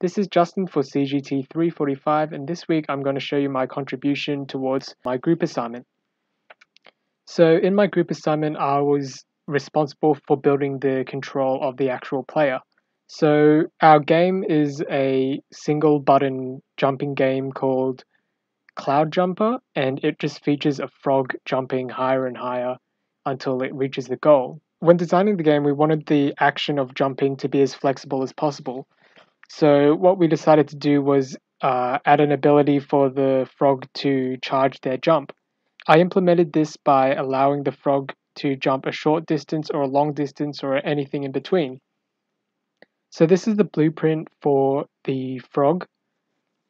This is Justin for CGT 345 and this week I'm going to show you my contribution towards my group assignment. So in my group assignment I was responsible for building the control of the actual player. So our game is a single button jumping game called Cloud Jumper and it just features a frog jumping higher and higher until it reaches the goal. When designing the game, we wanted the action of jumping to be as flexible as possible. So what we decided to do was uh, add an ability for the frog to charge their jump. I implemented this by allowing the frog to jump a short distance or a long distance or anything in between. So this is the blueprint for the frog.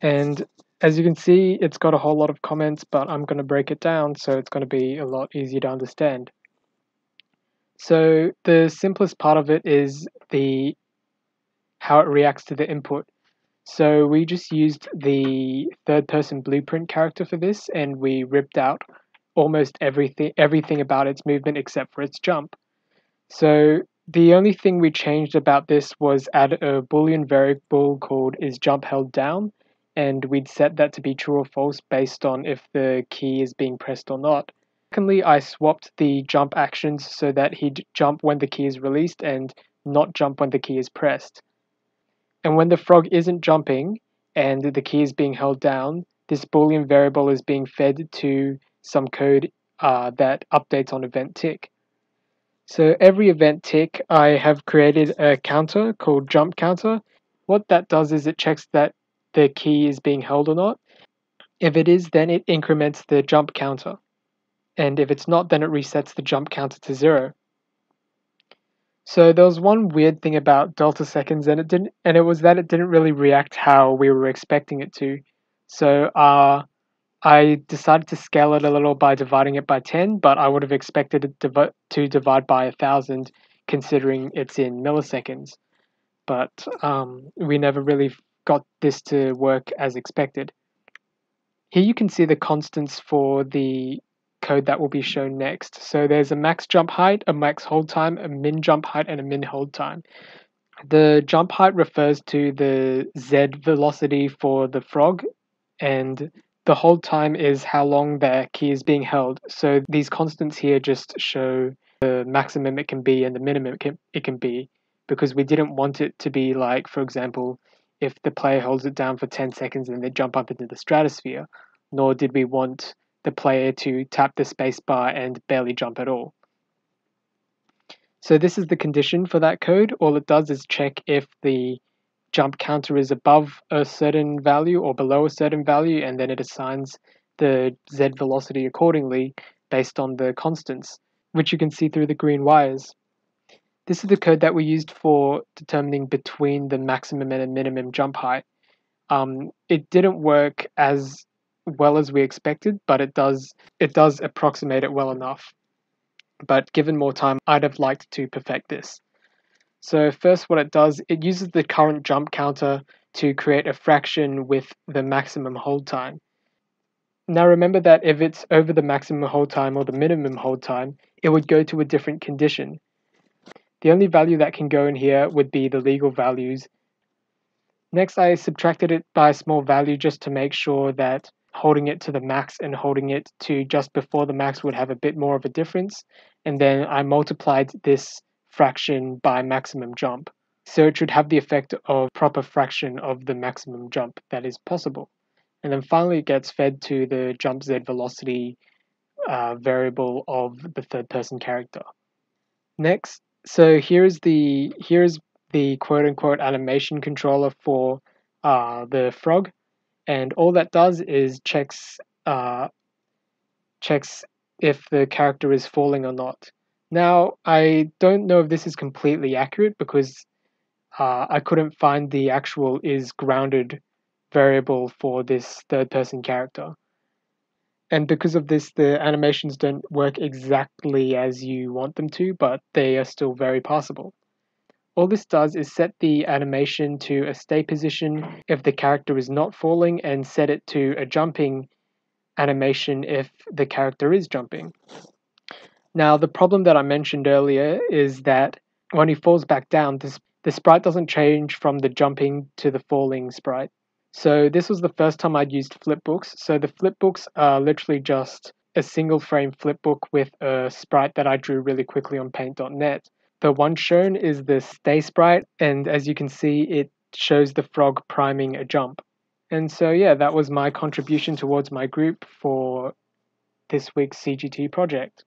And as you can see, it's got a whole lot of comments, but I'm going to break it down so it's going to be a lot easier to understand. So the simplest part of it is the how it reacts to the input. So we just used the third person blueprint character for this and we ripped out almost everything everything about its movement except for its jump. So the only thing we changed about this was add a boolean variable called is jump held down and we'd set that to be true or false based on if the key is being pressed or not. Secondly, I swapped the jump actions so that he'd jump when the key is released and not jump when the key is pressed. And when the frog isn't jumping and the key is being held down, this boolean variable is being fed to some code uh, that updates on event tick. So every event tick, I have created a counter called jump counter. What that does is it checks that the key is being held or not. If it is, then it increments the jump counter and if it's not, then it resets the jump counter to zero. So there was one weird thing about delta seconds, and it didn't, and it was that it didn't really react how we were expecting it to. So uh, I decided to scale it a little by dividing it by ten, but I would have expected it to divide by a thousand, considering it's in milliseconds. But um, we never really got this to work as expected. Here you can see the constants for the code that will be shown next. So there's a max jump height, a max hold time, a min jump height, and a min hold time. The jump height refers to the z velocity for the frog, and the hold time is how long the key is being held. So these constants here just show the maximum it can be and the minimum it can, it can be, because we didn't want it to be like, for example, if the player holds it down for 10 seconds and they jump up into the stratosphere, nor did we want the player to tap the spacebar and barely jump at all. So this is the condition for that code. All it does is check if the jump counter is above a certain value or below a certain value, and then it assigns the z velocity accordingly based on the constants, which you can see through the green wires. This is the code that we used for determining between the maximum and minimum jump height. Um, it didn't work as well as we expected, but it does it does approximate it well enough. But given more time, I'd have liked to perfect this. So first what it does, it uses the current jump counter to create a fraction with the maximum hold time. Now remember that if it's over the maximum hold time or the minimum hold time, it would go to a different condition. The only value that can go in here would be the legal values. Next, I subtracted it by a small value just to make sure that holding it to the max and holding it to just before the max would have a bit more of a difference. And then I multiplied this fraction by maximum jump. So it should have the effect of proper fraction of the maximum jump that is possible. And then finally it gets fed to the jump z velocity uh, variable of the third person character. Next, so here's the here's the quote unquote animation controller for uh, the frog and all that does is checks uh, checks if the character is falling or not. Now, I don't know if this is completely accurate because uh, I couldn't find the actual is grounded variable for this third person character. And because of this, the animations don't work exactly as you want them to, but they are still very passable. All this does is set the animation to a stay position if the character is not falling and set it to a jumping animation if the character is jumping. Now, the problem that I mentioned earlier is that when he falls back down, this, the sprite doesn't change from the jumping to the falling sprite. So this was the first time I'd used flipbooks. So the flipbooks are literally just a single frame flipbook with a sprite that I drew really quickly on paint.net. The one shown is the stay sprite, and as you can see, it shows the frog priming a jump. And so, yeah, that was my contribution towards my group for this week's CGT project.